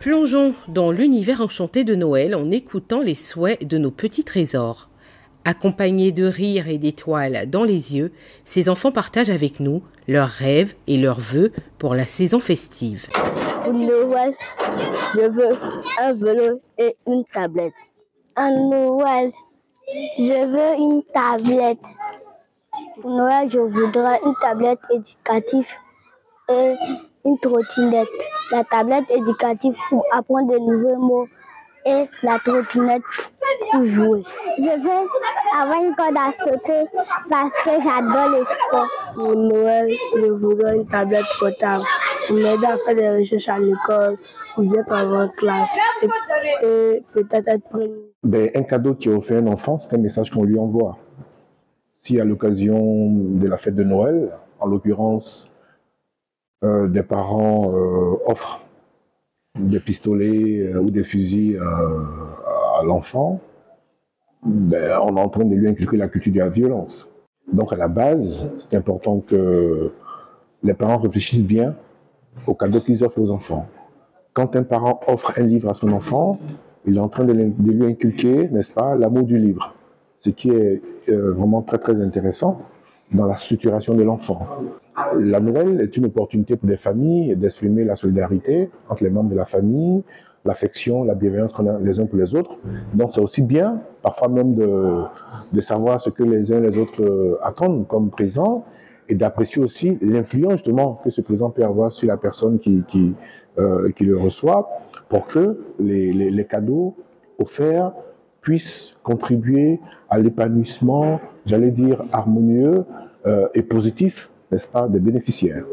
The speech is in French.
Plongeons dans l'univers enchanté de Noël en écoutant les souhaits de nos petits trésors. Accompagnés de rires et d'étoiles dans les yeux, ces enfants partagent avec nous leurs rêves et leurs vœux pour la saison festive. Noël, je veux un vélo et une tablette. Un Noël, je veux une tablette. Noël, je voudrais une tablette éducative et une trottinette. La tablette éducative pour apprendre de nouveaux mots et la trottinette pour jouer. Je veux avoir une corde à sauter parce que j'adore le sport. Pour Noël, je voudrais une tablette portable pour m'aider à faire des recherches à l'école ou bien pendant classe et, peut-être être premier. Ben, un cadeau qui est offert à un enfant, c'est un message qu'on lui envoie. Si à l'occasion de la fête de Noël, en l'occurrence, euh, des parents euh, offrent des pistolets euh, ou des fusils à l'enfant, ben, on est en train de lui inculquer la culture de la violence. Donc à la base, c'est important que les parents réfléchissent bien aux cadeaux qu'ils offrent aux enfants. Quand un parent offre un livre à son enfant, il est en train de, lui inculquer, n'est-ce pas, l'amour du livre. Ce qui est vraiment très très intéressant dans la structuration de l'enfant. La nouvelle est une opportunité pour des familles d'exprimer la solidarité entre les membres de la famille, l'affection, la bienveillance qu'on a les uns pour les autres. Donc c'est aussi bien, parfois même, de, de savoir ce que les uns et les autres euh, attendent comme présent et d'apprécier aussi l'influence justement que ce présent peut avoir sur la personne qui, qui, euh, qui le reçoit pour que les, les, cadeaux offerts puissent contribuer à l'épanouissement, j'allais dire, harmonieux euh, et positif, n'est-ce pas, des bénéficiaires.